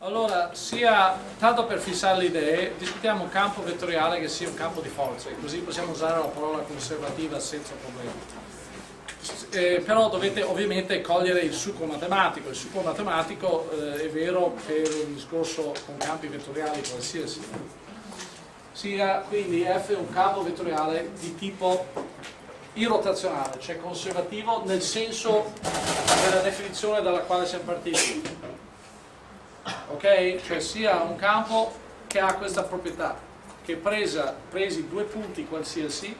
Allora, sia, tanto per fissare le idee, discutiamo un campo vettoriale che sia un campo di forze, così possiamo usare la parola conservativa senza problemi. Eh, però dovete ovviamente cogliere il succo matematico. Il succo matematico eh, è vero per un discorso con campi vettoriali qualsiasi. Sia quindi F è un campo vettoriale di tipo irrotazionale, cioè conservativo nel senso della definizione dalla quale siamo partiti ok? Cioè sia un campo che ha questa proprietà, che presa, presi due punti qualsiasi,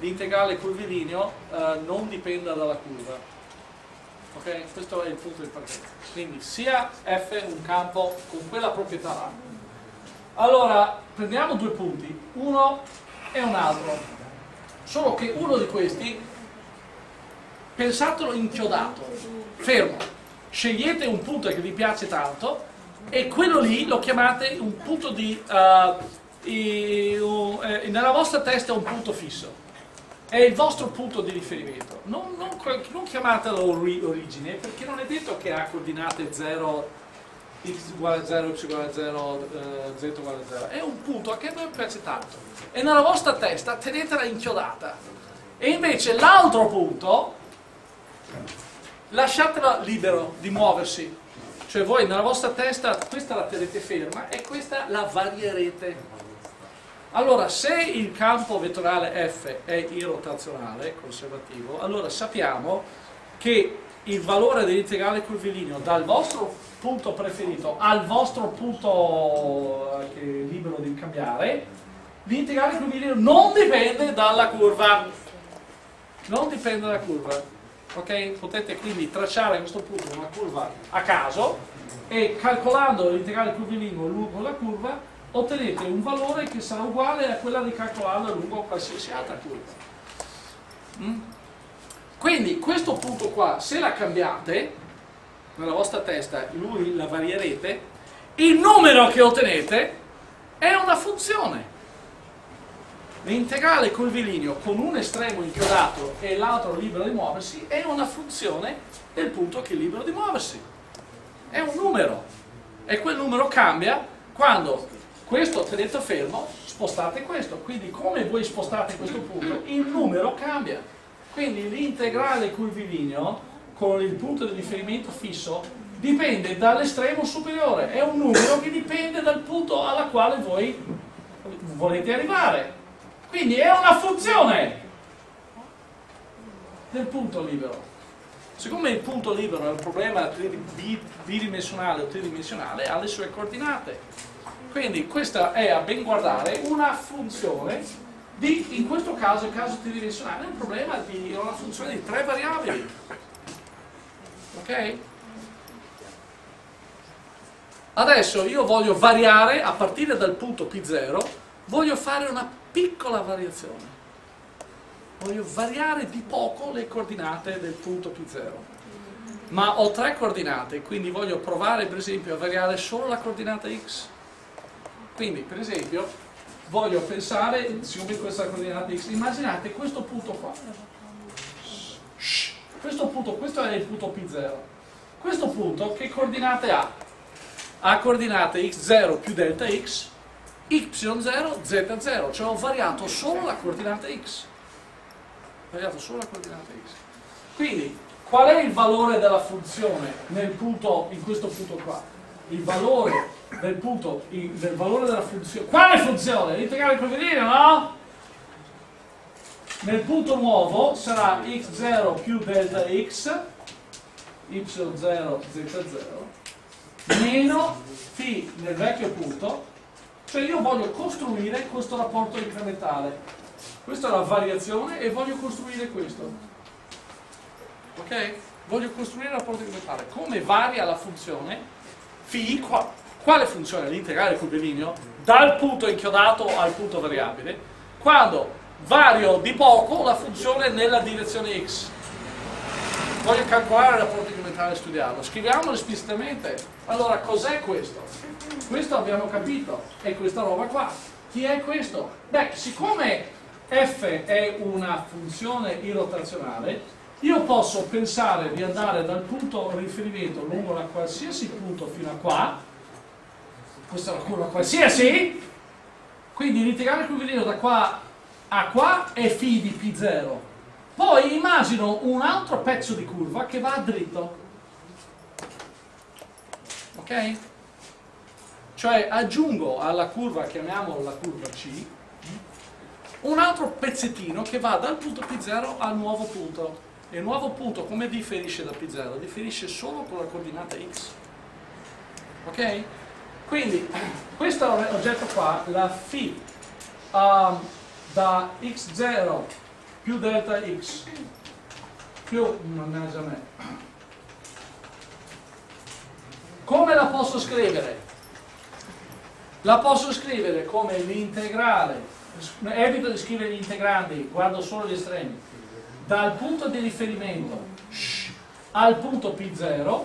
l'integrale curvilineo eh, non dipenda dalla curva. Ok? Questo è il punto di partenza. Quindi sia f un campo con quella proprietà là. Allora, prendiamo due punti, uno e un altro. Solo che uno di questi, pensatelo inchiodato, fermo. Scegliete un punto che vi piace tanto e quello lì lo chiamate un punto di... Uh, i, uh, eh, nella vostra testa è un punto fisso. È il vostro punto di riferimento. Non, non, non chiamatelo origine perché non è detto che ha coordinate 0, x uguale a 0, y uguale a 0, uh, z uguale a 0. È un punto che a me piace tanto. E nella vostra testa tenetela inchiodata. E invece l'altro punto lasciatela libero di muoversi cioè voi nella vostra testa questa la tenete ferma e questa la varierete. Allora se il campo vettoriale F è irrotazionale, conservativo, allora sappiamo che il valore dell'integrale curvilineo dal vostro punto preferito al vostro punto libero di cambiare, l'integrale curvilineo non dipende dalla curva. Non dipende dalla curva ok? Potete quindi tracciare a questo punto una curva a caso e calcolando l'integrale curvilineo lungo la curva ottenete un valore che sarà uguale a quella di calcolarla lungo qualsiasi altra curva. Mm? Quindi questo punto qua, se la cambiate nella vostra testa, lui la varierete, il numero che ottenete è una funzione L'integrale curvilineo con un estremo inchiodato e l'altro libero di muoversi è una funzione del punto che è libero di muoversi. È un numero. E quel numero cambia quando questo tenuto fermo, spostate questo. Quindi come voi spostate questo punto, il numero cambia. Quindi l'integrale curvilineo con il punto di riferimento fisso dipende dall'estremo superiore. È un numero che dipende dal punto alla quale voi volete arrivare. Quindi è una funzione del punto libero. Siccome il punto libero è un problema bidimensionale o tridimensionale, ha le sue coordinate. Quindi questa è a ben guardare una funzione di, in questo caso, il caso tridimensionale, è un problema di una funzione di tre variabili. Ok? Adesso io voglio variare a partire dal punto P0, voglio fare una piccola variazione. Voglio variare di poco le coordinate del punto P0. Ma ho tre coordinate, quindi voglio provare per esempio a variare solo la coordinata x. Quindi per esempio voglio pensare, siccome questa coordinata x, immaginate questo punto qua. Questo punto, questo è il punto P0. Questo punto che coordinate ha? Ha coordinate x0 più delta x y0, z0, cioè ho variato solo la coordinata x. Variato solo la coordinata x. Quindi, qual è il valore della funzione nel punto, in questo punto qua? Il valore del punto, il, del valore della funzione. Quale funzione? L'integrale curvilineo, no? Nel punto nuovo sarà x0 più delta x, y0, z0, meno φ nel vecchio punto, cioè io voglio costruire questo rapporto incrementale. Questa è la variazione e voglio costruire questo. Ok? Voglio costruire il rapporto incrementale. Come varia la funzione? Φ, qua, quale funzione? L'integrale curvilineo dal punto inchiodato al punto variabile. Quando vario di poco la funzione nella direzione x. Voglio calcolare il rapporto incrementale e studiarlo. Scriviamolo esplicitamente. Allora, cos'è questo? Questo abbiamo capito, è questa roba qua. Chi è questo? Beh, siccome f è una funzione irrotazionale, io posso pensare di andare dal punto riferimento lungo la qualsiasi punto fino a qua questa è una curva qualsiasi, quindi l'integrale curvilíneo da qua a qua è φ di P0. Poi immagino un altro pezzo di curva che va dritto. Ok? Cioè aggiungo alla curva, chiamiamola la curva C, un altro pezzettino che va dal punto P0 al nuovo punto. E il nuovo punto come differisce da P0? Differisce solo con la coordinata X. Ok? Quindi questo oggetto qua, la φ um, da x0 più delta x più, mannaggia me, come la posso scrivere? La posso scrivere come l'integrale, evito di scrivere gli integrandi, guardo solo gli estremi, dal punto di riferimento al punto P0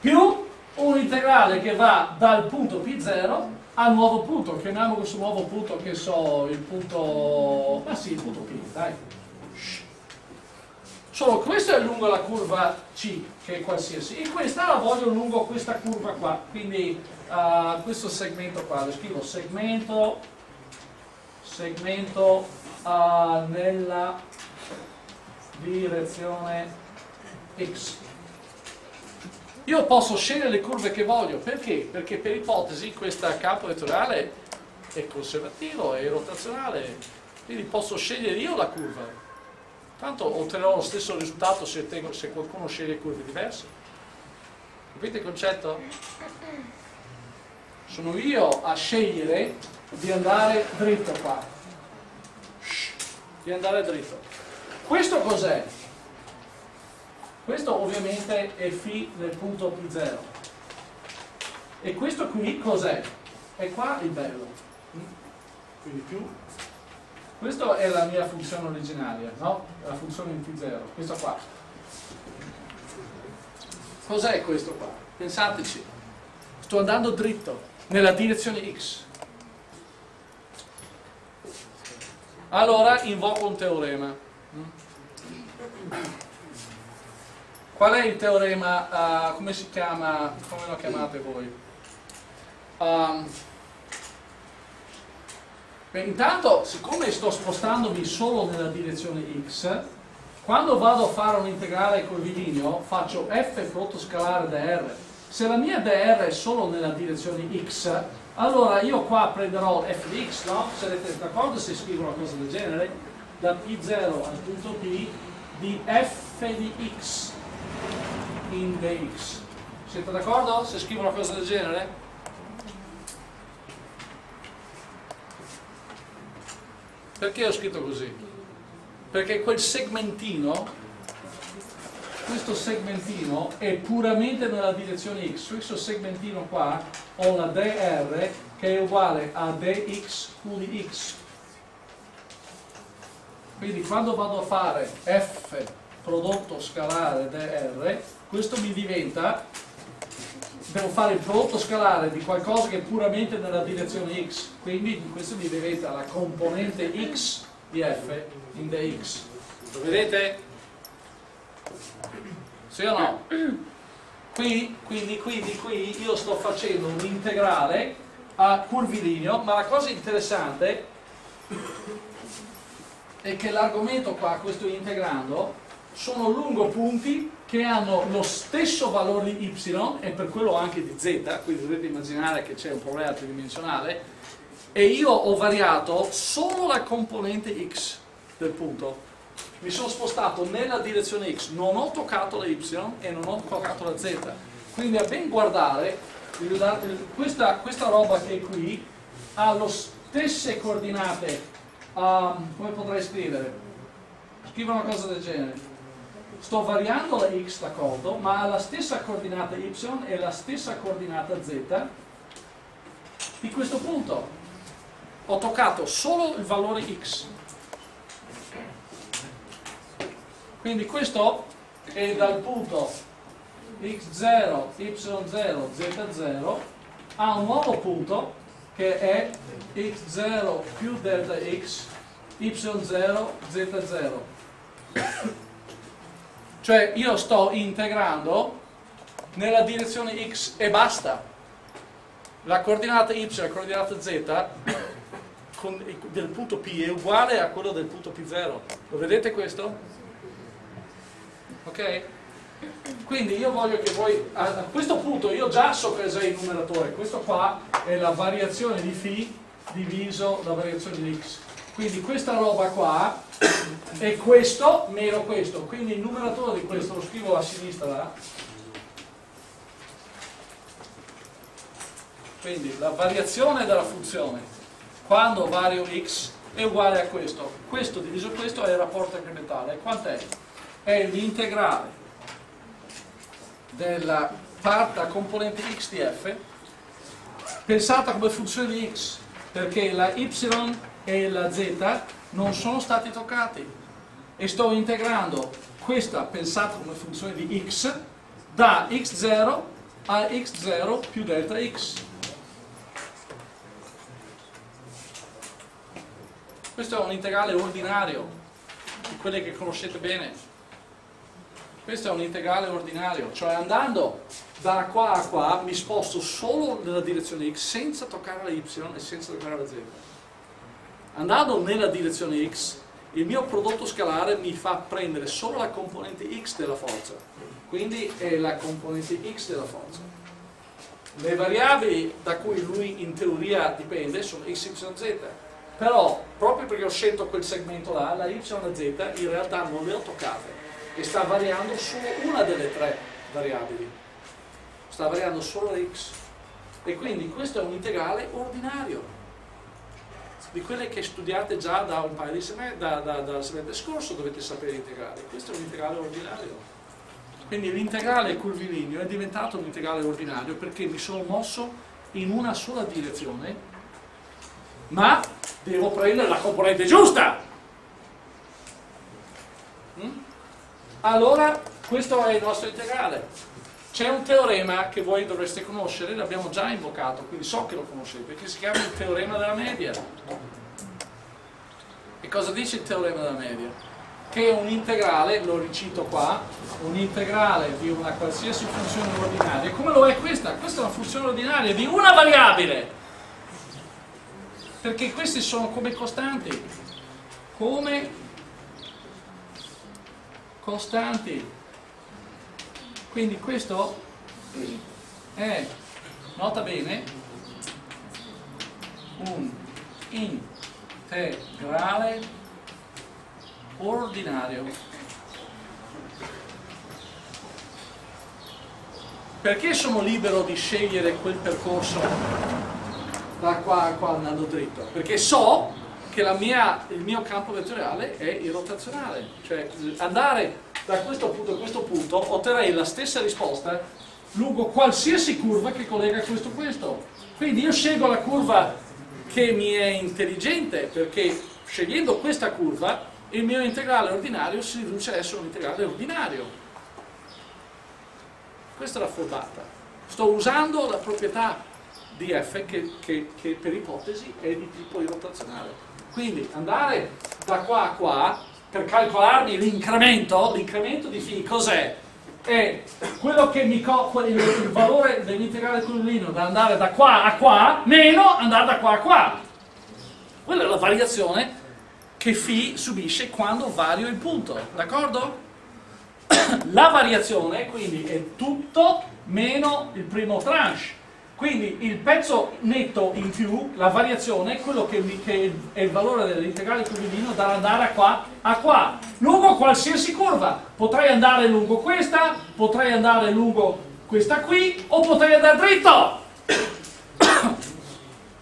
più un integrale che va dal punto P0 al nuovo punto, chiamiamo questo nuovo punto che so, il punto, ah sì, il punto P, dai. Solo questo è lungo la curva C, che è qualsiasi, e questa la voglio lungo questa curva qua, quindi uh, questo segmento qua, lo scrivo segmento, segmento uh, nella direzione X. Io posso scegliere le curve che voglio, perché? Perché per ipotesi questo campo vettoriale è conservativo, è rotazionale, quindi posso scegliere io la curva. Tanto otterrò lo stesso risultato se, tengo, se qualcuno sceglie curve diverse. Capite il concetto? Sono io a scegliere di andare dritto qua. Di andare dritto. Questo cos'è? Questo ovviamente è φ nel punto P0. E questo qui cos'è? E qua il bello. Quindi più. Questa è la mia funzione originaria, no? La funzione in P0. Questo qua. Cos'è questo qua? Pensateci. Sto andando dritto nella direzione X. Allora invoco un teorema. Qual è il teorema, uh, come si chiama, come lo chiamate voi? Um, beh, intanto, siccome sto spostandomi solo nella direzione x, quando vado a fare un integrale curvilineo faccio f prodotto scalare dr. Se la mia dr è solo nella direzione x, allora io qua prenderò f di x, no? Sarete d'accordo se scrivo una cosa del genere? Da p0 al punto p di f di x in dx. Siete d'accordo se scrivo una cosa del genere? Perché ho scritto così? Perché quel segmentino, questo segmentino è puramente nella direzione x. Questo segmentino qua ho la dr che è uguale a dx q di x. Quindi quando vado a fare f prodotto scalare dr, questo mi diventa, devo fare il prodotto scalare di qualcosa che è puramente nella direzione x, quindi questo mi diventa la componente x di f in dx. Lo vedete? Sì o no? Qui, quindi, quindi qui io sto facendo un integrale a curvilineo, ma la cosa interessante è che l'argomento qua, questo integrando, sono lungo punti che hanno lo stesso valore di y e per quello anche di z, quindi dovete immaginare che c'è un problema tridimensionale, e io ho variato solo la componente x del punto. Mi sono spostato nella direzione x, non ho toccato la y e non ho toccato la z. Quindi a ben guardare, questa, questa roba che è qui ha le stesse coordinate, um, come potrei scrivere? Scrivo una cosa del genere sto variando la x, d'accordo, ma ha la stessa coordinata y e la stessa coordinata z di questo punto. Ho toccato solo il valore x. Quindi questo è dal punto x0, y0, z0 a un nuovo punto che è x0 più delta x, y0, z0. Cioè io sto integrando nella direzione x e basta. La coordinata y e la coordinata z con, del punto P è uguale a quello del punto P0. Lo vedete questo? Ok? Quindi io voglio che voi, a questo punto io già so cos'è il numeratore, questo qua è la variazione di φ diviso la variazione di x. Quindi questa roba qua è questo meno questo, quindi il numeratore di questo lo scrivo a sinistra. Quindi la variazione della funzione quando vario x è uguale a questo. Questo diviso questo è il rapporto incrementale. Quant'è? È l'integrale della parte a componente x di f pensata come funzione di x perché la y e la z non sono stati toccati. E sto integrando questa pensata come funzione di x da x0 a x0 più delta x. Questo è un integrale ordinario di quelle che conoscete bene. Questo è un integrale ordinario, cioè andando da qua a qua mi sposto solo nella direzione x senza toccare la y e senza toccare la z. Andando nella direzione x, il mio prodotto scalare mi fa prendere solo la componente x della forza, quindi è la componente x della forza. Le variabili da cui lui in teoria dipende sono x, y, z, però proprio perché ho scelto quel segmento là, la y z in realtà non le ho toccate. E sta variando solo una delle tre variabili. Sta variando solo x. E quindi questo è un integrale ordinario di quelle che studiate già da un paio di semestre da, da, dal semestre scorso dovete sapere integrali questo è un integrale ordinario. Quindi l'integrale curvilineo è diventato un integrale ordinario perché mi sono mosso in una sola direzione ma devo prendere la componente giusta! Mm? allora questo è il nostro integrale c'è un teorema che voi dovreste conoscere l'abbiamo già invocato quindi so che lo conoscete perché si chiama il teorema della media e cosa dice il teorema della media? che un integrale, lo ricito qua un integrale di una qualsiasi funzione ordinaria come lo è questa? questa è una funzione ordinaria di una variabile perché questi sono come costanti come costanti. Quindi questo è, nota bene, un integrale ordinario. Perché sono libero di scegliere quel percorso da qua a qua andando dritto? Perché so che mia, il mio campo vettoriale è irrotazionale, cioè andare da questo punto a questo punto otterrei la stessa risposta lungo qualsiasi curva che collega questo a questo. Quindi io scelgo la curva che mi è intelligente perché scegliendo questa curva il mio integrale ordinario si riduce a essere un integrale ordinario. Questa è la furbata. Sto usando la proprietà di f che, che, che per ipotesi è di tipo irrotazionale. Quindi andare da qua a qua per calcolarmi l'incremento, l'incremento di φ cos'è? È quello che mi il, il valore dell'integrale curvilíneo da andare da qua a qua meno andare da qua a qua. Quella è la variazione che φ subisce quando vario il punto, d'accordo? La variazione quindi è tutto meno il primo tranche quindi il pezzo netto in più, la variazione, è quello che, che è il valore dell'integrale curvilino da andare a qua a qua, lungo qualsiasi curva. Potrei andare lungo questa, potrei andare lungo questa qui, o potrei andare dritto.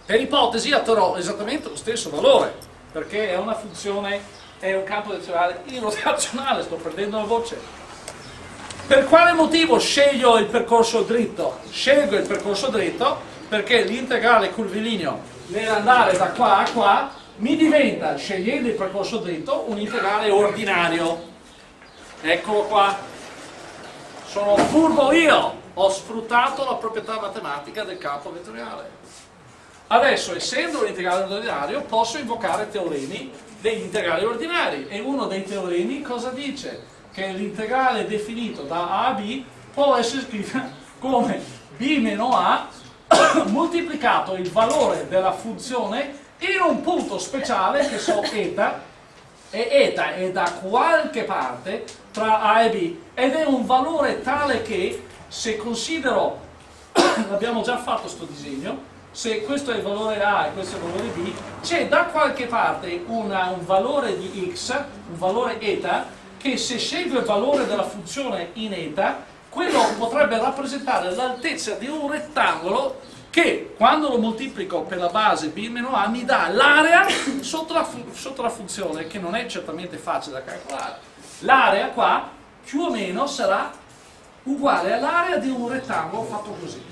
per ipotesi otterrò esattamente lo stesso valore, perché è una funzione, è un campo direzionale irrotazionale, sto perdendo la voce. Per quale motivo sceglio il percorso dritto? Scelgo il percorso dritto perché l'integrale curvilineo nell'andare da qua a qua mi diventa, scegliendo il percorso dritto, un integrale ordinario. Eccolo qua. Sono furbo io, ho sfruttato la proprietà matematica del campo vettoriale. Adesso, essendo un integrale ordinario, posso invocare teoremi degli integrali ordinari. E uno dei teoremi cosa dice? Che l'integrale definito da A a B può essere scritto come b meno a moltiplicato il valore della funzione in un punto speciale che so eta e eta è da qualche parte tra A e B ed è un valore tale che se considero l'abbiamo già fatto questo disegno se questo è il valore A e questo è il valore B c'è da qualche parte una, un valore di x un valore eta che se scelgo il valore della funzione in eta quello potrebbe rappresentare l'altezza di un rettangolo che quando lo moltiplico per la base b meno a mi dà l'area sotto, sotto, la funzione che non è certamente facile da calcolare. L'area qua più o meno sarà uguale all'area di un rettangolo fatto così.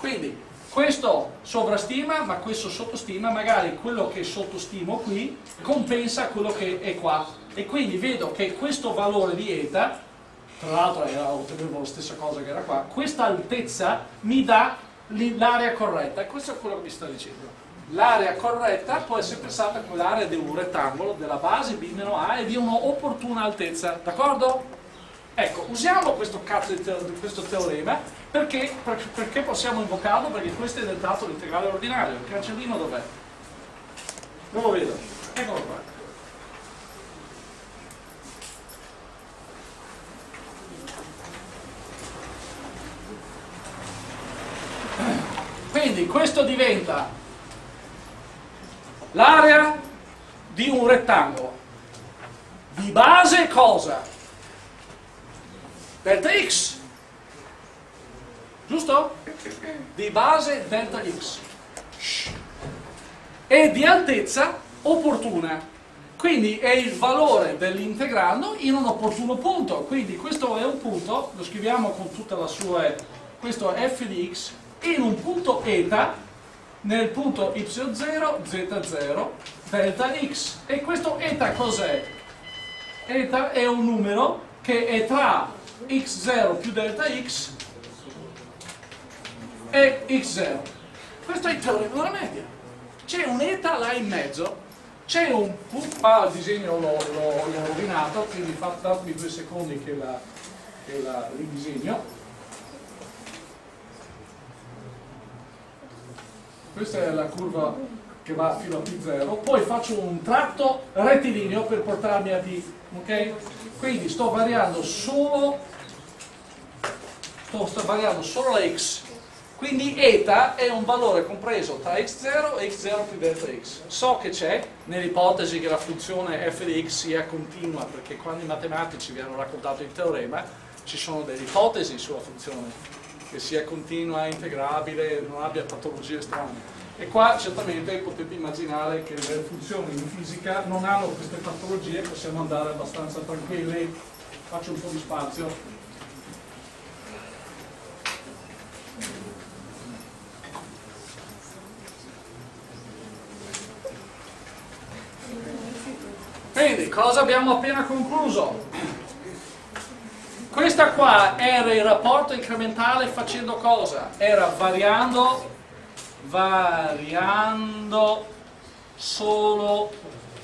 Quindi questo sovrastima ma questo sottostima magari quello che sottostimo qui compensa quello che è qua e quindi vedo che questo valore di eta tra l'altro ottenevo la stessa cosa che era qua, questa altezza mi dà l'area corretta e questo è quello che mi sta dicendo. L'area corretta può essere pensata come l'area di un rettangolo della base b meno a e di un'opportuna altezza, d'accordo? Ecco, usiamo questo cazzo di, te questo teorema perché, perché, possiamo invocarlo? Perché questo è del dato l'integrale ordinario. Il cancellino dov'è? Non lo vedo. Eccolo qua. Quindi questo diventa l'area di un rettangolo. Di base cosa? Delta x. Giusto? Di base delta x. E di altezza opportuna. Quindi è il valore dell'integrando in un opportuno punto. Quindi questo è un punto, lo scriviamo con tutta la sua... Questo è f di x in un punto eta nel punto y0, z0, delta x. E questo eta cos'è? Eta è un numero che è tra x0 più delta x e x0. Questo è il teorema della media. C'è un eta là in mezzo, c'è un punto, ah il disegno l'ho rovinato, quindi fatemi due secondi che la, che la ridisegno questa è la curva che va fino a P0, poi faccio un tratto rettilineo per portarmi a P, ok? Quindi sto variando solo, sto, sto variando solo la x, quindi eta è un valore compreso tra x0 e x0 più delta x. So che c'è, nell'ipotesi che la funzione f di x sia continua, perché quando i matematici vi hanno raccontato il teorema, ci sono delle ipotesi sulla funzione che sia continua, integrabile, non abbia patologie strane. E qua certamente potete immaginare che le funzioni in fisica non hanno queste patologie, possiamo andare abbastanza tranquilli. Faccio un po' di spazio. Quindi, cosa abbiamo appena concluso? Questa qua era il rapporto incrementale facendo cosa? Era variando, variando solo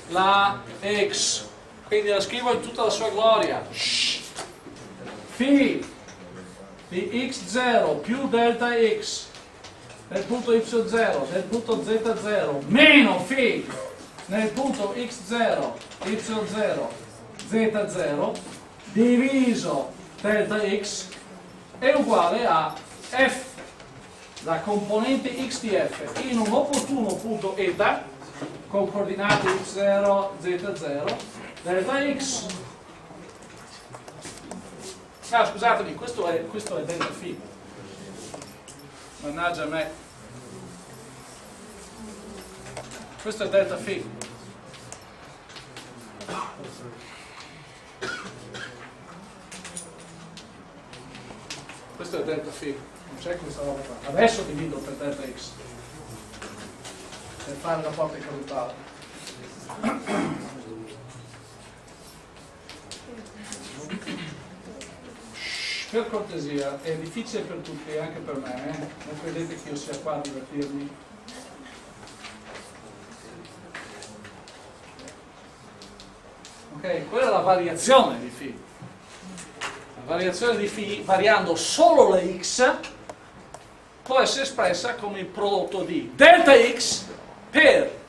la x. Quindi la scrivo in tutta la sua gloria. Φ di x0 più delta x nel punto y0 nel punto z0 meno φ nel punto x0 y0 z0 diviso delta x è uguale a f, la componente x di f, in un opportuno punto eta, con coordinate x0, z0, delta x. Ah, scusatemi, questo è, questo è delta φ. Mannaggia me. Questo è delta φ. Questo è delta φ non c'è questa roba. Qua adesso divido per delta x per fare la porta incrementale per cortesia è difficile per tutti anche per me eh? non credete che io sia qua a divertirmi? Ok quella è la variazione di φ variazione di φ variando solo la x può essere espressa come il prodotto di delta x per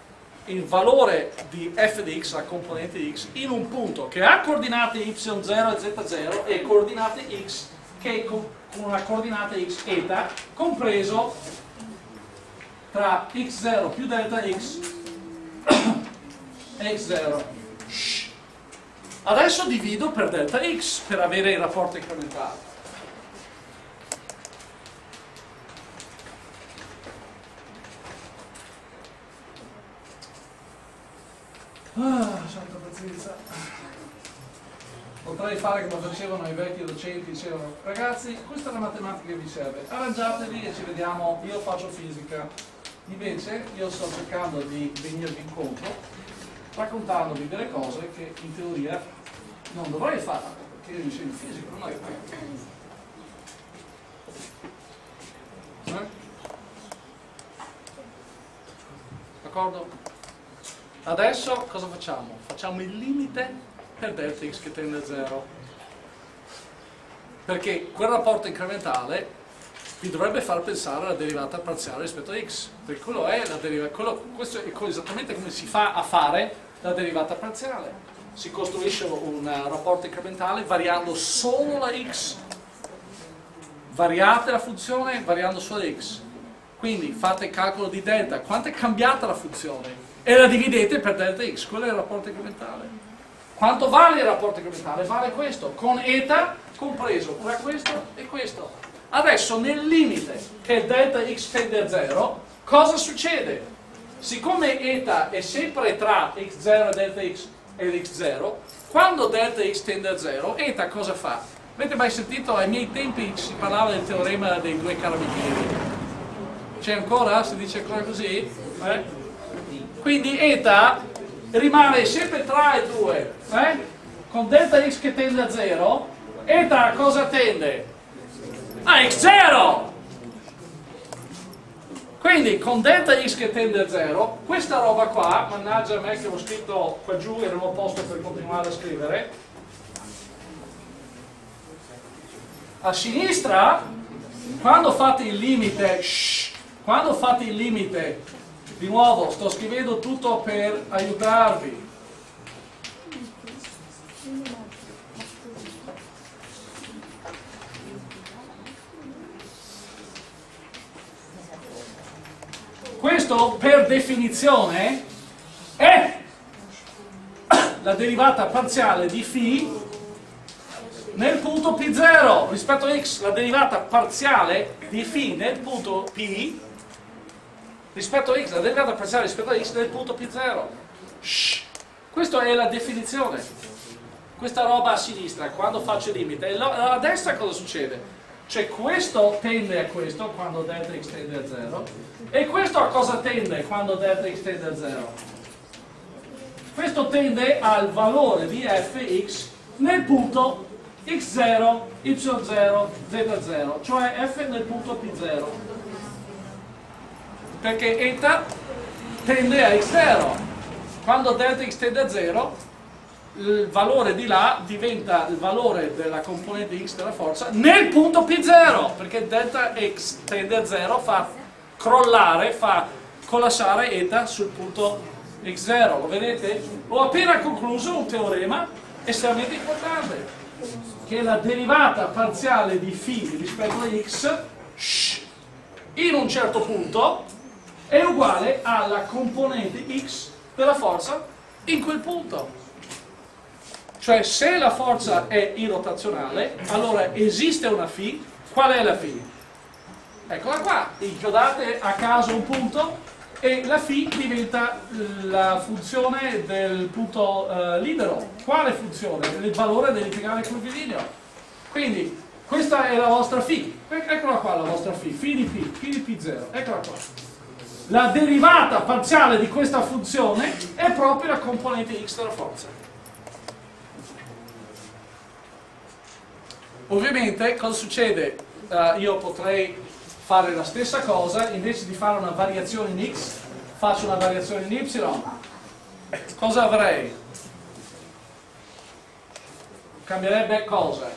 il valore di f di x, la componente di x, in un punto che ha coordinate y0 e z0 e coordinate x che con una coordinata x eta compreso tra x0 più delta x e x0. Adesso divido per delta x per avere il rapporto incrementale. Ah, santa pazienza. Potrei fare come facevano i vecchi docenti, dicevano ragazzi, questa è la matematica che vi serve, arrangiatevi e ci vediamo, io faccio fisica. Invece io sto cercando di venirvi incontro raccontandovi delle cose che in teoria non dovrei fare, perché io insegno fisica, non è eh? D'accordo? Adesso cosa facciamo? Facciamo il limite per delta x che tende a 0. Perché quel rapporto incrementale vi dovrebbe far pensare alla derivata parziale rispetto a x. Perché quello è la derivata, questo è esattamente come si fa a fare la derivata parziale. Si costruisce un rapporto incrementale variando solo la x. Variate la funzione variando solo la x. Quindi fate il calcolo di delta, quanto è cambiata la funzione? e la dividete per delta x, quello è il rapporto incrementale. Quanto vale il rapporto incrementale? Vale questo, con eta compreso tra questo e questo. Adesso nel limite che delta x tende a 0, cosa succede? Siccome eta è sempre tra x0 e delta x e x0, quando delta x tende a 0, eta cosa fa? Avete mai sentito ai miei tempi si parlava del teorema dei due carabinieri? C'è ancora? Si dice ancora così? Eh? quindi eta rimane sempre tra e 2 eh? con delta x che tende a 0 eta a cosa tende? a x0 quindi con delta x che tende a 0 questa roba qua mannaggia a me che ho scritto qua giù e non ho posto per continuare a scrivere a sinistra quando fate il limite shh, quando fate il limite di nuovo, sto scrivendo tutto per aiutarvi. Questo per definizione è la derivata parziale di φ nel punto P0 rispetto a x, la derivata parziale di φ nel punto P rispetto a x, la derivata parziale rispetto a x del punto P0. Shh. Questa è la definizione. Questa roba a sinistra, quando faccio il limite. E a destra cosa succede? Cioè questo tende a questo quando delta x tende a 0 e questo a cosa tende quando delta x tende a 0? Questo tende al valore di fx nel punto x0, y0, z0, cioè f nel punto p0 perché eta tende a x0 quando delta x tende a 0 il valore di là diventa il valore della componente x della forza nel punto P0 perché delta x tende a 0 fa crollare, fa collassare eta sul punto x0 lo vedete? ho appena concluso un teorema estremamente importante che la derivata parziale di φ rispetto a x in un certo punto è uguale alla componente x della forza in quel punto. Cioè se la forza è irrotazionale, allora esiste una φ, qual è la φ? Eccola qua, inchiodate a caso un punto e la φ diventa la funzione del punto uh, libero. Quale funzione? Il valore dell'integrale curvilineo. Quindi questa è la vostra φ. Eccola qua la vostra φ, φ di p, φ di p0. Eccola qua la derivata parziale di questa funzione è proprio la componente x della forza. Ovviamente cosa succede? Uh, io potrei fare la stessa cosa, invece di fare una variazione in x, faccio una variazione in y. Cosa avrei? Cambierebbe cosa?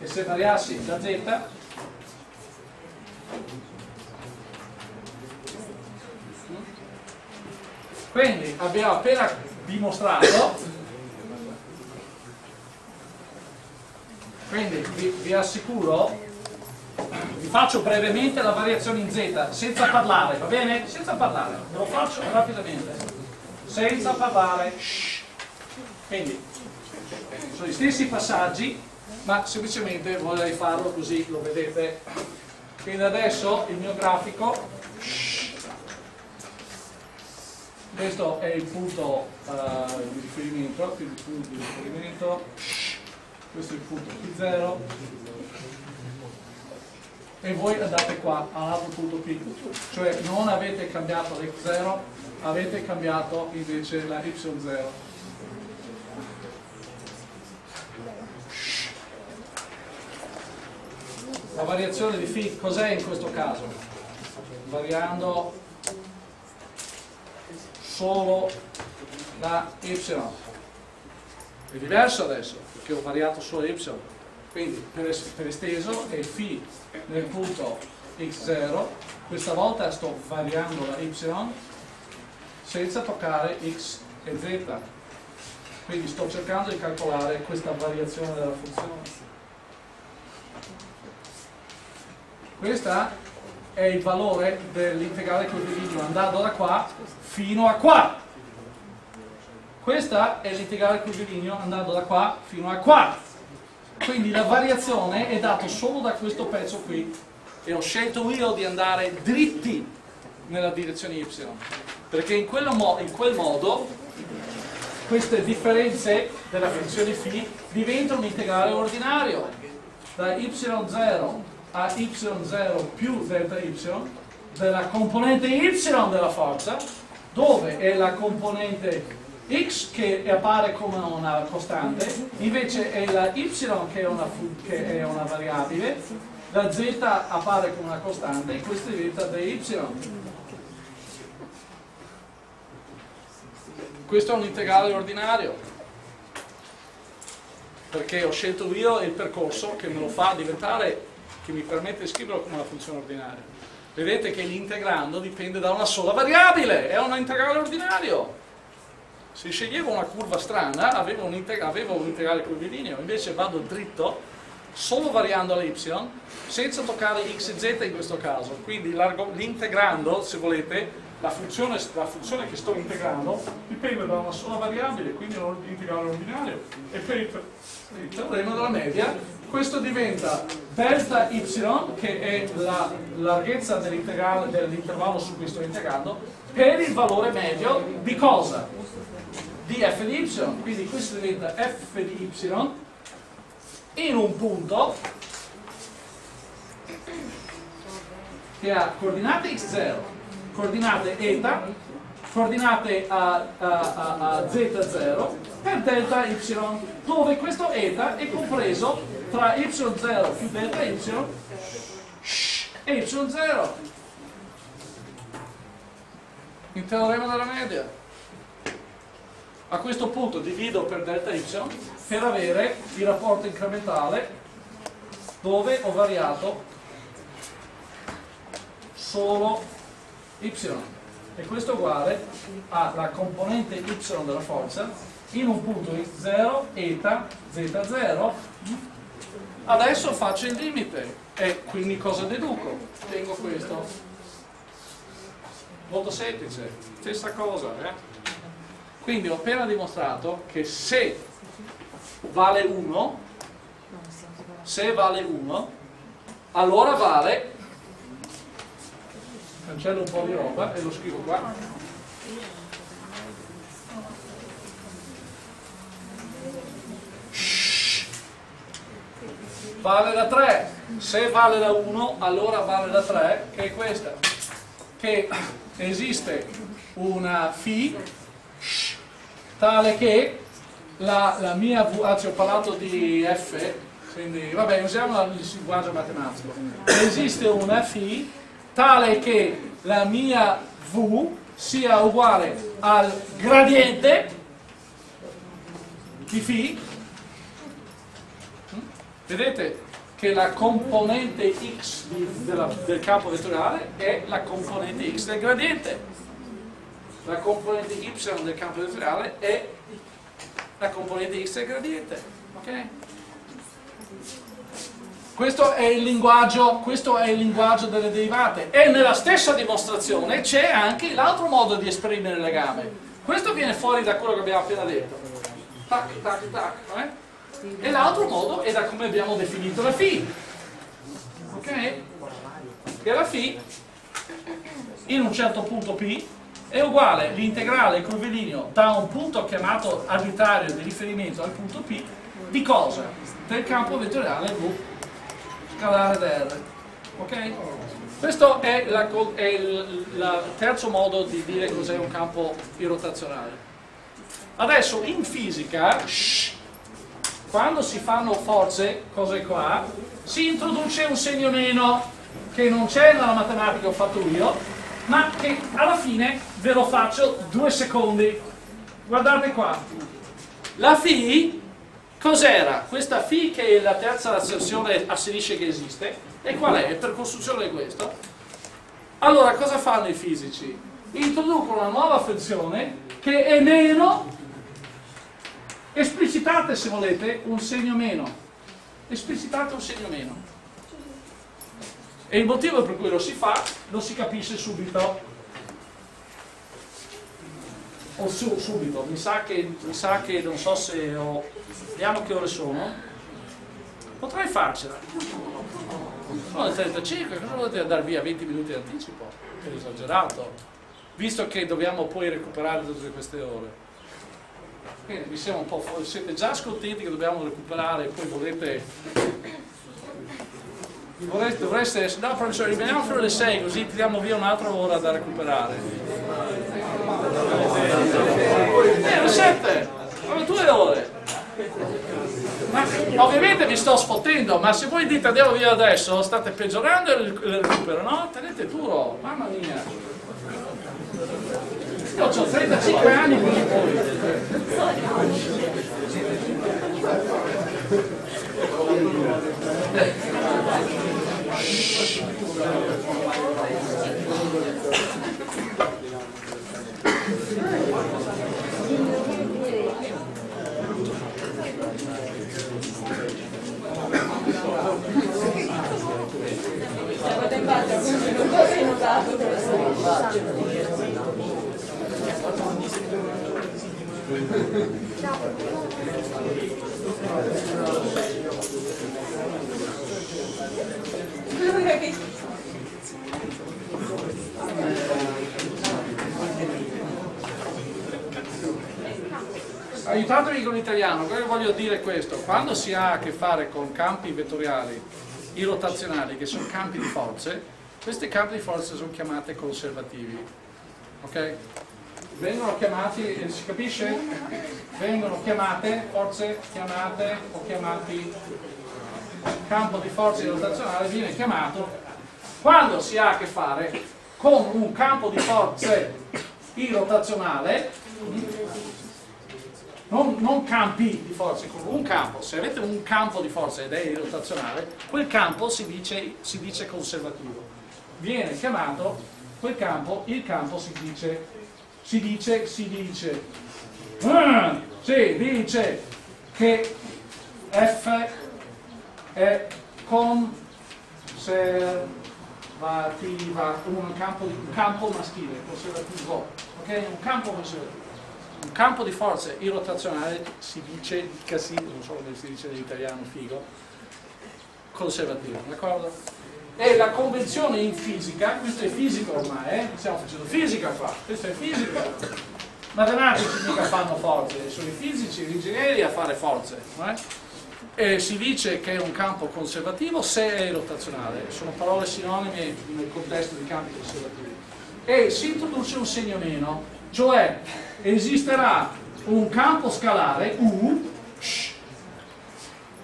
E se variassi da z quindi abbiamo appena dimostrato. Quindi vi, vi assicuro vi faccio brevemente la variazione in z senza parlare va bene? senza parlare lo faccio rapidamente. Senza parlare quindi sono gli stessi passaggi ma semplicemente vorrei farlo così lo vedete. Quindi adesso il mio grafico questo è il punto uh, di riferimento il punto di riferimento. Questo è il punto P0 e voi andate qua all'altro punto P. Cioè non avete cambiato l'X0 avete cambiato invece la Y0 la variazione di φ cos'è in questo caso? variando solo da y. È diverso adesso perché ho variato solo y. Quindi per, per esteso è φ nel punto x0 questa volta sto variando la y senza toccare x e z. Quindi sto cercando di calcolare questa variazione della funzione. Questo è il valore dell'integrale curvilineo andando da qua fino a qua. Questo è l'integrale curvilineo andando da qua fino a qua. Quindi la variazione è data solo da questo pezzo qui. E ho scelto io di andare dritti nella direzione y perché in, mo in quel modo queste differenze della funzione φ diventano un integrale ordinario. Da y0 a y0 più delta y della componente y della forza dove è la componente x che appare come una costante invece è la y che è una, che è una variabile la z appare come una costante e questa diventa dy questo è un integrale ordinario perché ho scelto io il percorso che me lo fa diventare che mi permette di scriverlo come una funzione ordinaria. Vedete che l'integrando dipende da una sola variabile, è un integrale ordinario. Se sceglievo una curva strana avevo un, avevo un integrale curvilineo, invece vado dritto solo variando la y senza toccare x e z in questo caso. Quindi l'integrando, se volete, la funzione, la funzione, che sto integrando dipende da una sola variabile, quindi è un integrale ordinario. E per il, il teorema della media questo diventa delta y, che è la larghezza dell'intervallo su cui sto integrando, per il valore medio di cosa? Di f di y. Quindi questo diventa f di y in un punto che ha coordinate x0, coordinate eta, coordinate a, a, a, a z0 per delta y, dove questo eta è compreso tra y0 più delta y e y0 il teorema della media. A questo punto divido per delta y per avere il rapporto incrementale dove ho variato solo y. E questo è uguale alla componente y della forza in un punto x0 eta z0 Adesso faccio il limite e quindi cosa deduco? Tengo questo. Molto semplice, stessa cosa. Eh? Quindi ho appena dimostrato che se vale 1, se vale 1, allora vale, cancello un po' di roba e lo scrivo qua, vale da 3 se vale da 1 allora vale da 3 che è questa che esiste una φ tale che la, la mia V, anzi ho parlato di F quindi vabbè usiamo il linguaggio matematico esiste una φ tale che la mia V sia uguale al gradiente di φ Vedete? che la componente x della, del campo vettoriale è la componente x del gradiente. La componente y del campo vettoriale è la componente x del gradiente. Okay? Questo è, questo è il linguaggio delle derivate e nella stessa dimostrazione c'è anche l'altro modo di esprimere il legame. Questo viene fuori da quello che abbiamo appena detto. Tac, tac, tac. Eh? E l'altro modo è da come abbiamo definito la φ ok? che la φ in un certo punto P è uguale l'integrale curvilineo da un punto chiamato arbitrario di riferimento al punto P di cosa? del campo vettoriale V scalare R ok? questo è, il terzo modo di dire cos'è un campo irrotazionale adesso in fisica shh, quando si fanno forze, cose qua, si introduce un segno meno che non c'è nella matematica ho fatto io, ma che alla fine ve lo faccio due secondi. Guardate qua. La φ cos'era? Questa φ che è la terza asserzione asserisce che esiste, e qual è? Per costruzione di questo. Allora, cosa fanno i fisici? Introducono una nuova funzione che è meno Esplicitate se volete un segno meno. Esplicitate un segno meno. E il motivo per cui lo si fa lo si capisce subito. O su, subito, mi sa, che, mi sa che non so se ho... Vediamo che ore sono. Potrei farcela. Sono le 35, cosa volete andare via 20 minuti di anticipo? È esagerato. Visto che dobbiamo poi recuperare tutte queste ore. Bene, vi siamo un po' siete già scontenti che dobbiamo recuperare e poi volete vorreste, dovreste no professore rimaniamo fino alle 6 così tiriamo via un'altra ora da recuperare. Eh, alle 7 come due ore. Ma ovviamente vi sto sfottendo ma se voi dite andiamo via adesso state peggiorando il recupero no? tenete duro mamma mia io ho 35 anni quindi poi. Aiutatemi con l'italiano, quello che voglio dire è questo, quando si ha a che fare con campi vettoriali irrotazionali che sono campi di forze, questi campi di forze sono chiamati conservativi. Ok? Vengono chiamati, eh, si capisce? Vengono chiamate forze chiamate o chiamati campo di forze rotazionale viene chiamato quando si ha a che fare con un campo di forze irrotazionale non, non, campi di forze, un campo, se avete un campo di forze ed è irrotazionale, quel campo si dice, si dice conservativo. Viene chiamato, quel campo, il campo si dice si dice, si dice, ah, si dice che F è conservativa, un campo, un campo maschile, conservativo, ok? Un campo conservativo. Un campo di forze irrotazionale si dice, dicasi, non so come si dice in italiano, figo, conservativo, d'accordo? E la convenzione in fisica, questo è fisica ormai, eh? stiamo facendo fisica qua, questo è fisica. Matematici mica fanno forze, sono i fisici, gli ingegneri a fare forze. Eh? E si dice che è un campo conservativo se è rotazionale, sono parole sinonime nel contesto di campi conservativi. E si introduce un segno meno, cioè esisterà un campo scalare U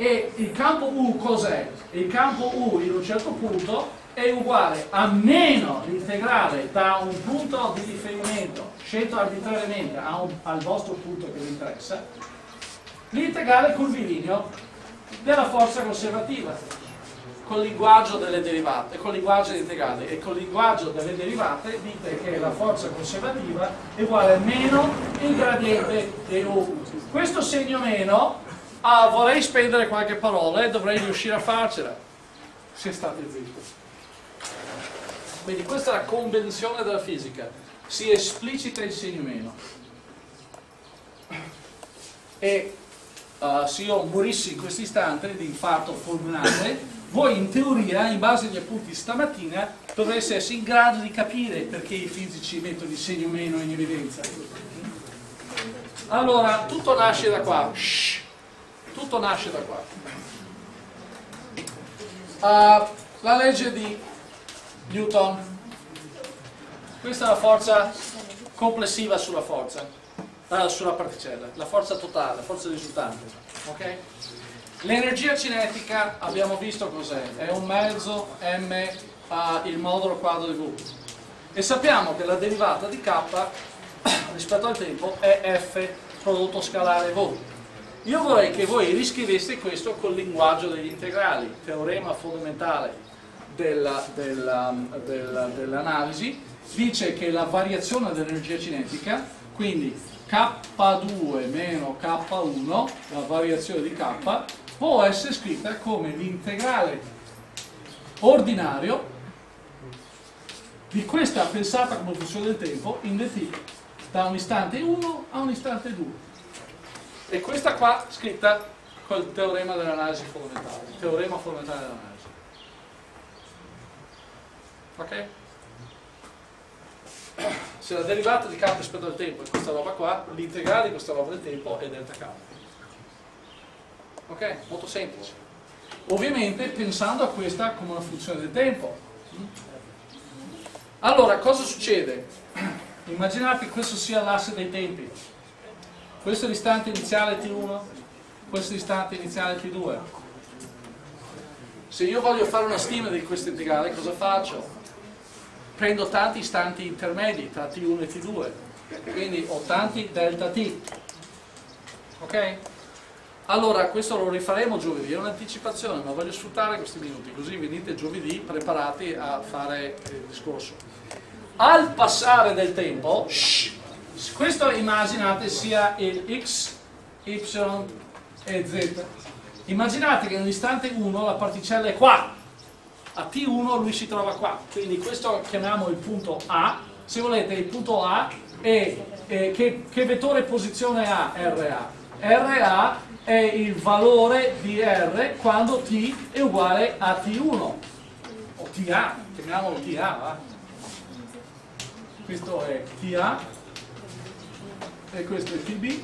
e il campo U cos'è? Il campo U in un certo punto è uguale a meno l'integrale da un punto di riferimento scelto arbitrariamente un, al vostro punto che vi interessa, l'integrale curvilineo della forza conservativa. col linguaggio delle derivate, col linguaggio integrali e col linguaggio delle derivate dite che la forza conservativa è uguale a meno il gradiente di U. Questo segno meno, ah, vorrei spendere qualche parola e dovrei riuscire a farcela, se state zitti. Quindi questa è la convenzione della fisica, si esplicita il segno meno. E uh, se io morissi in questo istante di infarto fulminante, voi in teoria, in base agli appunti stamattina, dovreste essere in grado di capire perché i fisici mettono il segno meno in evidenza. Allora, tutto nasce da qua. Shh. Tutto nasce da qua. Uh, la legge di Newton. Questa è la forza complessiva sulla forza, uh, sulla particella, la forza totale, la forza risultante. Okay? L'energia cinetica abbiamo visto cos'è, è un mezzo m a il modulo quadro di v e sappiamo che la derivata di k rispetto al tempo è f prodotto scalare v. Io vorrei che voi riscriveste questo col linguaggio degli integrali, teorema fondamentale dell'analisi, della, della, dice che la variazione dell'energia cinetica, quindi K2 meno K1, la variazione di K, può essere scritta come l'integrale ordinario di questa pensata come funzione del tempo in dt da un istante 1 a un istante 2 e questa qua scritta col teorema dell'analisi fondamentale teorema fondamentale dell'analisi ok? se la derivata di k rispetto al tempo è questa roba qua l'integrale di questa roba del tempo è delta k ok? Molto semplice. Ovviamente pensando a questa come una funzione del tempo. Allora, cosa succede? Immaginate che questo sia l'asse dei tempi. Questo è l'istante iniziale T1, questo è l'istante iniziale T2. Se io voglio fare una stima di questo integrale, cosa faccio? Prendo tanti istanti intermedi tra T1 e T2, quindi ho tanti delta T. Ok? Allora, questo lo rifaremo giovedì, è un'anticipazione, ma voglio sfruttare questi minuti, così venite giovedì preparati a fare il discorso. Al passare del tempo, shh, questo immaginate sia il x, y e z. Immaginate che nell'istante 1 la particella è qua, a t1 lui si trova qua, quindi questo chiamiamo il punto A, se volete il punto A è, è che, che vettore posizione ha RA? RA è il valore di R quando t è uguale a T1 o TA, chiamiamolo TA va? questo è TA e questo è TB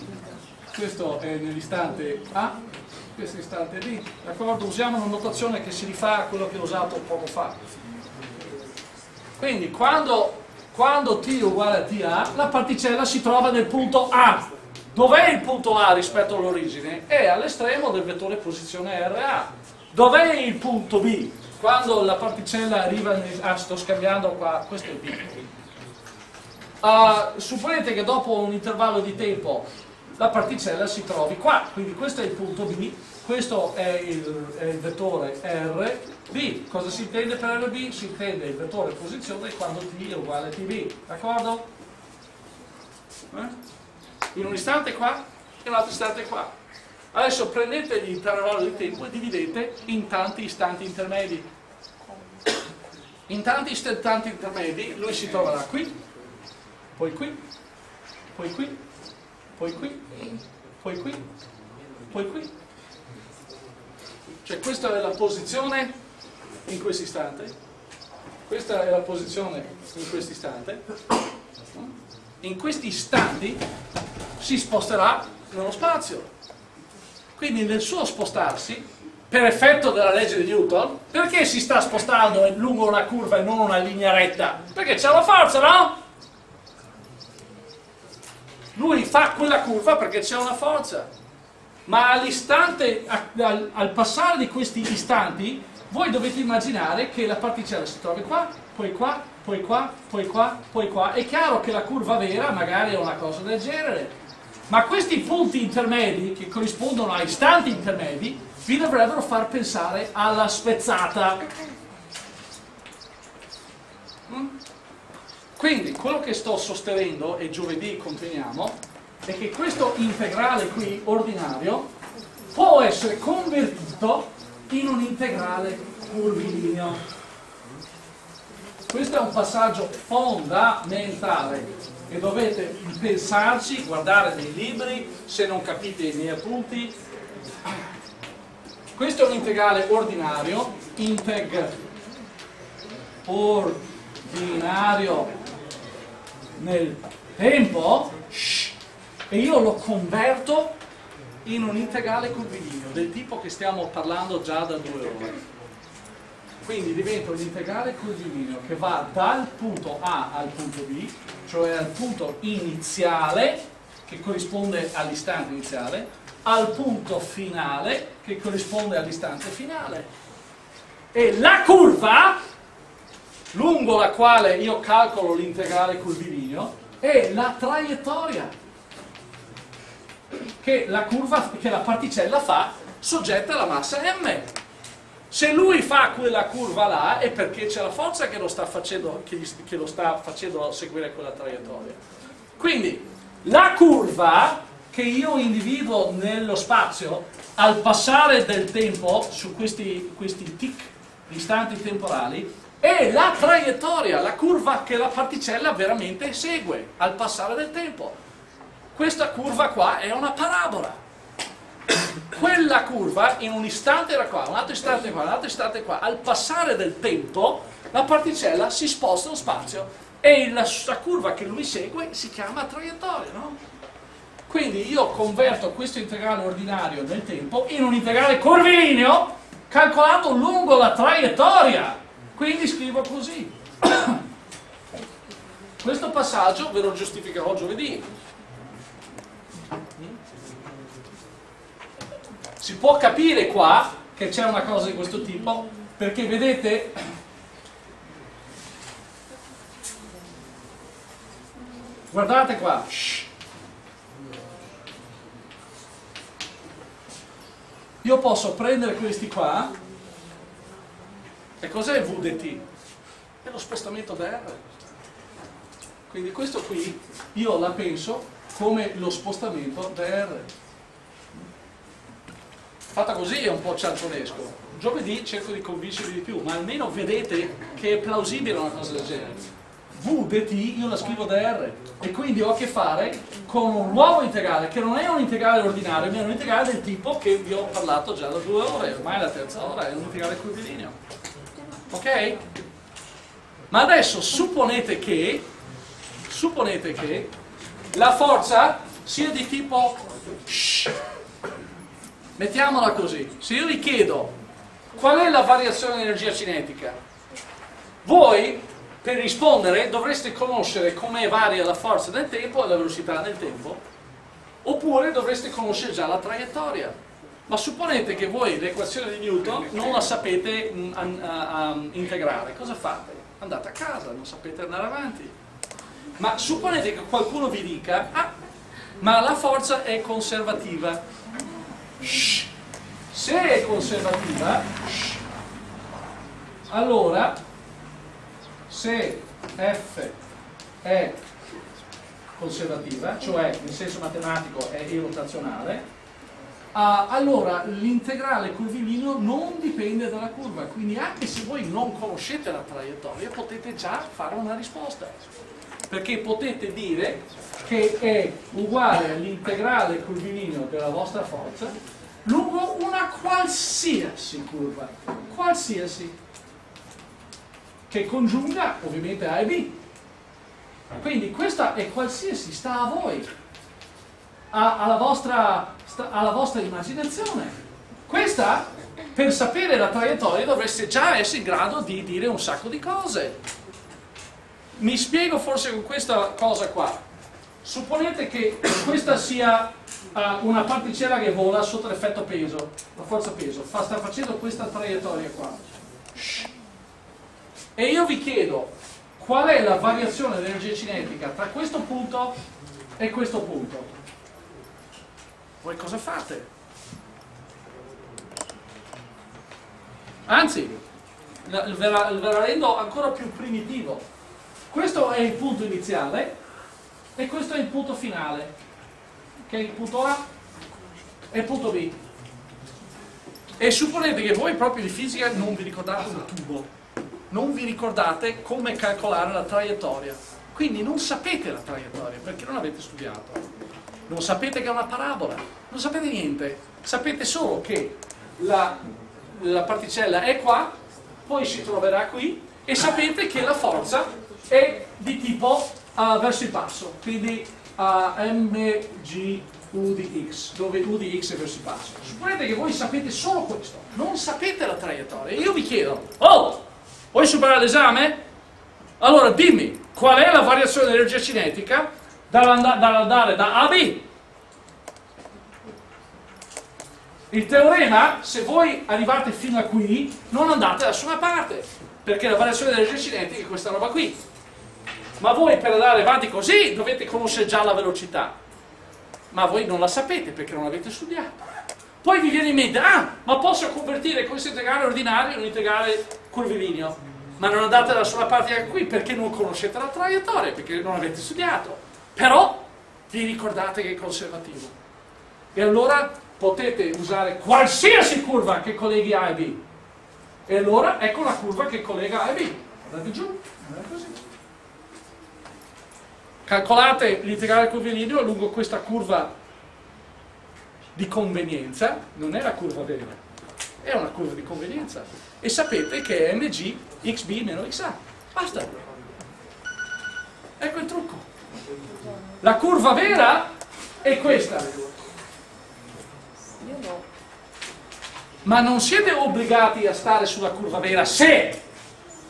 questo è nell'istante A questo è l'istante B d'accordo? usiamo una notazione che si rifà a quello che ho usato poco fa quindi quando, quando t è uguale a TA la particella si trova nel punto A Dov'è il punto A rispetto all'origine? È all'estremo del vettore posizione RA. Dov'è il punto B? Quando la particella arriva, nel, ah sto scambiando qua, questo è il B. Uh, supponete che dopo un intervallo di tempo la particella si trovi qua, quindi questo è il punto B, questo è il, è il vettore RB. Cosa si intende per RB? Si intende il vettore posizione quando t è uguale a tb, d'accordo? Eh? in un istante qua e un altro istante qua. Adesso prendete l'intervallo di tempo e dividete in tanti istanti intermedi. In tanti istanti intermedi lui si troverà qui, poi qui, poi qui, poi qui, poi qui, poi qui. Cioè questa è la posizione in questo istante, questa è la posizione in questo istante. In questi istanti si sposterà nello spazio. Quindi nel suo spostarsi, per effetto della legge di Newton, perché si sta spostando lungo una curva e non una linea retta? Perché c'è la forza, no? Lui fa quella curva perché c'è una forza. Ma all'istante, al, al passare di questi istanti, voi dovete immaginare che la particella si trovi qua, poi qua, poi qua, poi qua, poi qua. È chiaro che la curva vera magari è una cosa del genere, ma questi punti intermedi, che corrispondono a istanti intermedi, vi dovrebbero far pensare alla spezzata. Quindi quello che sto sostenendo, e giovedì continuiamo, è che questo integrale qui, ordinario, può essere convertito in un integrale curvilineo. Questo è un passaggio fondamentale e dovete pensarci, guardare nei libri, se non capite i miei appunti. Questo è un integrale ordinario, integ ordinario nel tempo e io lo converto in un integrale curvilineo del tipo che stiamo parlando già da due ore. Quindi diventa un integrale curvilineo che va dal punto A al punto B, cioè al punto iniziale, che corrisponde all'istante iniziale, al punto finale, che corrisponde all'istante finale. E la curva, lungo la quale io calcolo l'integrale curvilineo, è la traiettoria che la curva che la particella fa soggetta alla massa m. Se lui fa quella curva là è perché c'è la forza che lo sta facendo, che gli, che lo sta facendo seguire quella traiettoria. Quindi la curva che io individuo nello spazio al passare del tempo su questi, questi tic, istanti temporali, è la traiettoria, la curva che la particella veramente segue al passare del tempo. Questa curva qua è una parabola quella curva in un istante era qua, un altro istante qua, un altro istante qua, al passare del tempo la particella si sposta nello spazio e la, la curva che lui segue si chiama traiettoria, no? Quindi io converto questo integrale ordinario nel tempo in un integrale curvilineo calcolato lungo la traiettoria. Quindi scrivo così. Questo passaggio ve lo giustificherò giovedì. Si può capire qua che c'è una cosa di questo tipo perché vedete guardate qua io posso prendere questi qua e cos'è VDT? è lo spostamento da R quindi questo qui io la penso come lo spostamento da R fatta così è un po' cialcionesco. Giovedì cerco di convincervi di più, ma almeno vedete che è plausibile una cosa del genere. V io la scrivo da R e quindi ho a che fare con un nuovo integrale che non è un integrale ordinario, ma è un integrale del tipo che vi ho parlato già da due ore, ormai è la terza ora, è un integrale curvilineo. Ok? Ma adesso supponete che, supponete che la forza sia di tipo shh, Mettiamola così, se io vi chiedo qual è la variazione di energia cinetica, voi per rispondere dovreste conoscere come varia la forza del tempo e la velocità del tempo, oppure dovreste conoscere già la traiettoria. Ma supponete che voi l'equazione di Newton non la sapete mm, integrare, cosa fate? Andate a casa, non sapete andare avanti. Ma supponete che qualcuno vi dica, ah, ma la forza è conservativa se è conservativa, allora se f è conservativa, cioè in senso matematico è irrotazionale, Uh, allora l'integrale curvilineo non dipende dalla curva, quindi anche se voi non conoscete la traiettoria potete già fare una risposta, perché potete dire che è uguale all'integrale curvilineo della vostra forza lungo una qualsiasi curva, qualsiasi, che congiunga ovviamente A e B. Quindi questa è qualsiasi, sta a voi, a, alla, vostra, alla vostra immaginazione. Questa, per sapere la traiettoria, dovreste già essere in grado di dire un sacco di cose. Mi spiego forse con questa cosa qua. Supponete che questa sia uh, una particella che vola sotto l'effetto peso, la forza peso, fa, sta facendo questa traiettoria qua. E io vi chiedo qual è la variazione dell'energia cinetica tra questo punto e questo punto. Voi cosa fate? Anzi, ve la, rendo ancora più primitivo. Questo è il punto iniziale e questo è il punto finale. Ok, il punto A e il punto B. E supponete che voi proprio di fisica non vi ricordate un tubo, non vi ricordate come calcolare la traiettoria. Quindi non sapete la traiettoria perché non avete studiato. Non sapete che è una parabola, non sapete niente. Sapete solo che la, la particella è qua, poi si troverà qui e sapete che la forza è di tipo uh, verso il basso, quindi uh, mg u di x, dove u di x è verso il basso. Supponete che voi sapete solo questo, non sapete la traiettoria. Io vi chiedo, oh, vuoi superare l'esame? Allora dimmi, qual è la variazione dell'energia cinetica dall'andare da A a B? Il teorema, se voi arrivate fino a qui, non andate da nessuna parte, perché la variazione dell'energia cinetica è questa roba qui. Ma voi per andare avanti così dovete conoscere già la velocità. Ma voi non la sapete perché non l'avete studiata. Poi vi viene in mente, ah, ma posso convertire questo integrale ordinario in un integrale curvilineo. Ma non andate da nessuna parte anche qui perché non conoscete la traiettoria, perché non avete studiato. Però vi ricordate che è conservativo. E allora potete usare qualsiasi curva che colleghi A e B. E allora ecco la curva che collega A e B. Guardate giù, è così. Calcolate l'integrale curvilineo lungo questa curva di convenienza, non è la curva vera, è una curva di convenienza. E sapete che è mg xb meno xa. Basta. Ecco il trucco. La curva vera è questa ma non siete obbligati a stare sulla curva vera se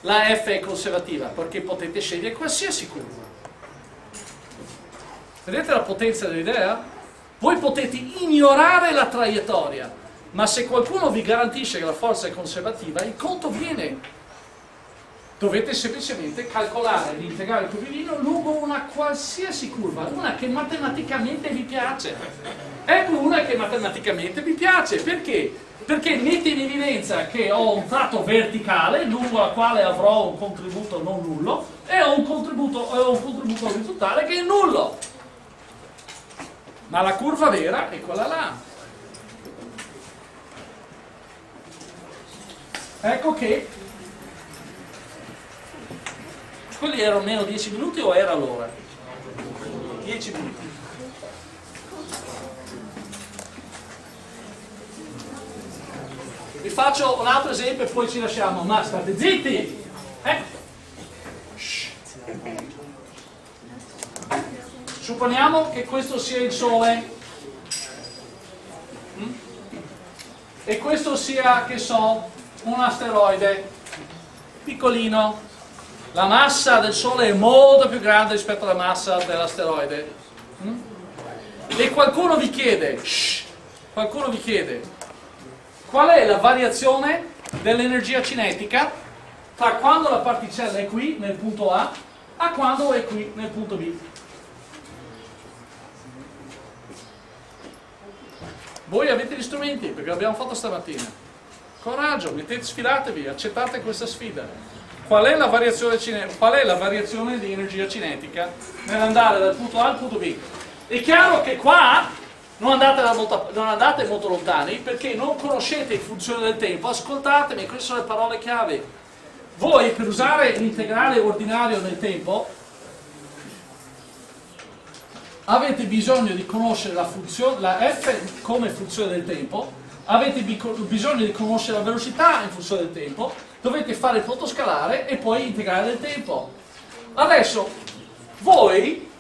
la F è conservativa, perché potete scegliere qualsiasi curva. Vedete la potenza dell'idea? Voi potete ignorare la traiettoria, ma se qualcuno vi garantisce che la forza è conservativa, il conto viene. Dovete semplicemente calcolare l'integrale curvilino lungo una qualsiasi curva, una che matematicamente vi piace. Ecco una che matematicamente vi piace, perché? Perché mette in evidenza che ho un tratto verticale lungo la quale avrò un contributo non nullo e ho un contributo, ho un contributo orizzontale che è nullo. Ma la curva vera è quella là. Ecco che quelli erano meno 10 minuti o era l'ora? 10 minuti. Vi faccio un altro esempio e poi ci lasciamo, ma state zitti! Eh? Supponiamo che questo sia il Sole mm? e questo sia, che so, un asteroide piccolino. La massa del Sole è molto più grande rispetto alla massa dell'asteroide. Mm? E qualcuno vi chiede, shh, qualcuno vi chiede, qual è la variazione dell'energia cinetica tra quando la particella è qui nel punto A a quando è qui nel punto B. Voi avete gli strumenti perché l'abbiamo fatto stamattina. Coraggio, mettete, sfidatevi, accettate questa sfida. Qual è la variazione, qual è la variazione di energia cinetica nell'andare dal punto A al punto B? È chiaro che qua non andate, molto, non andate molto lontani perché non conoscete in funzione del tempo, ascoltatemi, queste sono le parole chiave. Voi per usare l'integrale ordinario nel tempo avete bisogno di conoscere la, funzione, la f come funzione del tempo, avete bisogno di conoscere la velocità in funzione del tempo, dovete fare il punto scalare e poi integrare del tempo. Adesso voi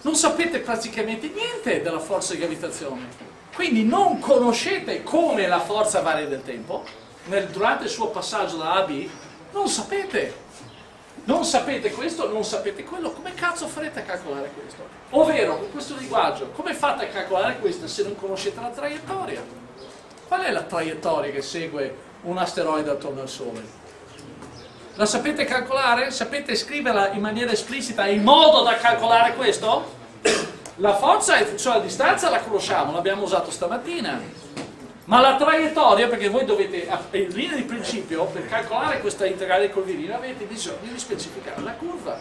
non sapete praticamente niente della forza di gravitazione. Quindi non conoscete come la forza varia del tempo, nel, durante il suo passaggio da A a B, non sapete. Non sapete questo, non sapete quello, come cazzo farete a calcolare questo? Ovvero, con questo linguaggio, come fate a calcolare questo se non conoscete la traiettoria? Qual è la traiettoria che segue un asteroide attorno al Sole? La sapete calcolare? Sapete scriverla in maniera esplicita in modo da calcolare questo? La forza in funzione della distanza la conosciamo, l'abbiamo usato stamattina. Ma la traiettoria, perché voi dovete, in linea di principio, per calcolare questa integrale curvilínea avete bisogno di specificare la curva.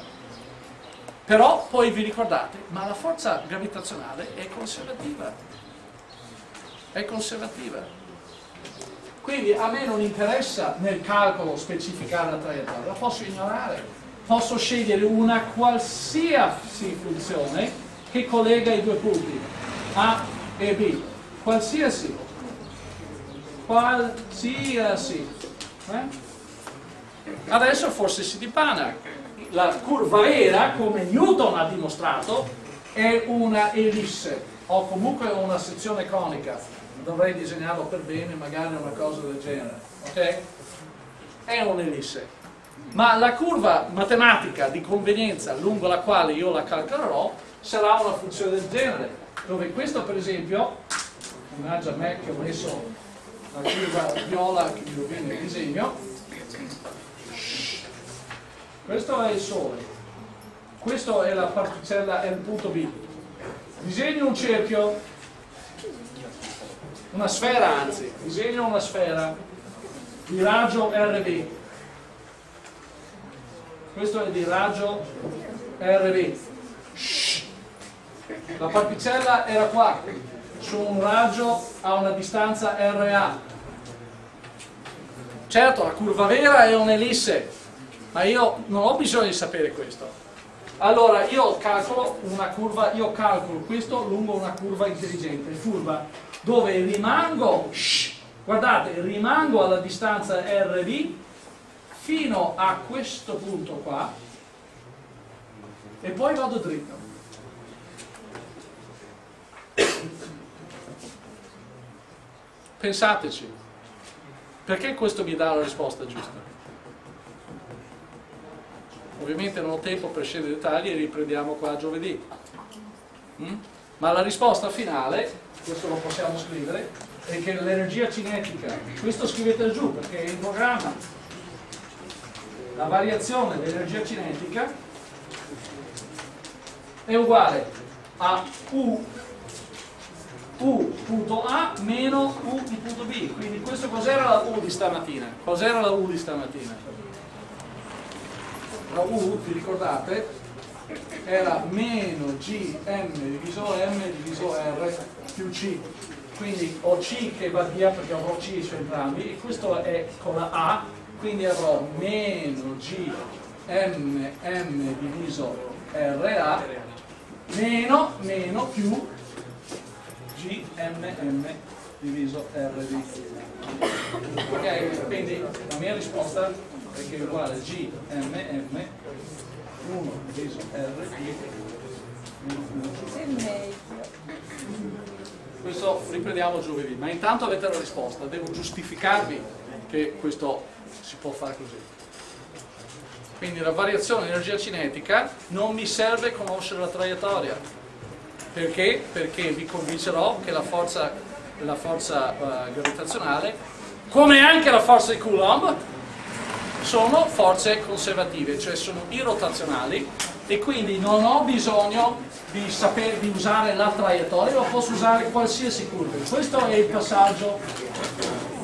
Però poi vi ricordate, ma la forza gravitazionale è conservativa. È conservativa. Quindi a me non interessa nel calcolo specificare la traiettoria, la posso ignorare. Posso scegliere una qualsiasi funzione che collega i due punti A e B. Qualsiasi. Qualsiasi. Eh? Adesso forse si dipana. La curva vera, come Newton ha dimostrato, è una ellisse o comunque una sezione conica. Dovrei disegnarlo per bene, magari una cosa del genere. Ok? È un'ellisse. Ma la curva matematica di convenienza lungo la quale io la calcolerò sarà una funzione del genere, dove questo per esempio, mannaggia a me che ho messo la curva viola che mi rovina il disegno, questo è il Sole, questo è la particella, è il punto B. Disegno un cerchio, una sfera anzi, disegno una sfera di raggio RB. Questo è di raggio RB. La particella era qua, su un raggio a una distanza RA. Certo, la curva vera è un'ellisse, ma io non ho bisogno di sapere questo. Allora io calcolo una curva, io calcolo questo lungo una curva intelligente, furba, dove rimango, shh, guardate, rimango alla distanza RB fino a questo punto qua e poi vado dritto. Pensateci, perché questo mi dà la risposta giusta? Ovviamente non ho tempo per scendere nei dettagli e riprendiamo qua giovedì. Mm? Ma la risposta finale, questo lo possiamo scrivere, è che l'energia cinetica, questo scrivete giù perché è in programma, la variazione dell'energia cinetica è uguale a U U punto A meno U punto B. Quindi questo cos'era la U di stamattina? Cos'era la U di stamattina? La U, vi ricordate, era meno GM diviso M diviso R più C. Quindi ho C che va via perché avrò C su entrambi e questo è con la A, quindi avrò meno GM M diviso RA meno, meno più GMM diviso RD. Ok? Quindi la mia risposta è che è uguale GMM 1 diviso RD questo riprendiamo giovedì, ma intanto avete la risposta, devo giustificarvi che questo si può fare così. Quindi la variazione di energia cinetica non mi serve conoscere la traiettoria, perché? Perché vi convincerò che la forza, la forza uh, gravitazionale, come anche la forza di Coulomb, sono forze conservative, cioè sono irrotazionali e quindi non ho bisogno di, sapere, di usare la traiettoria, ma posso usare qualsiasi curva. Questo è il passaggio.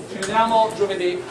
Ci vediamo giovedì.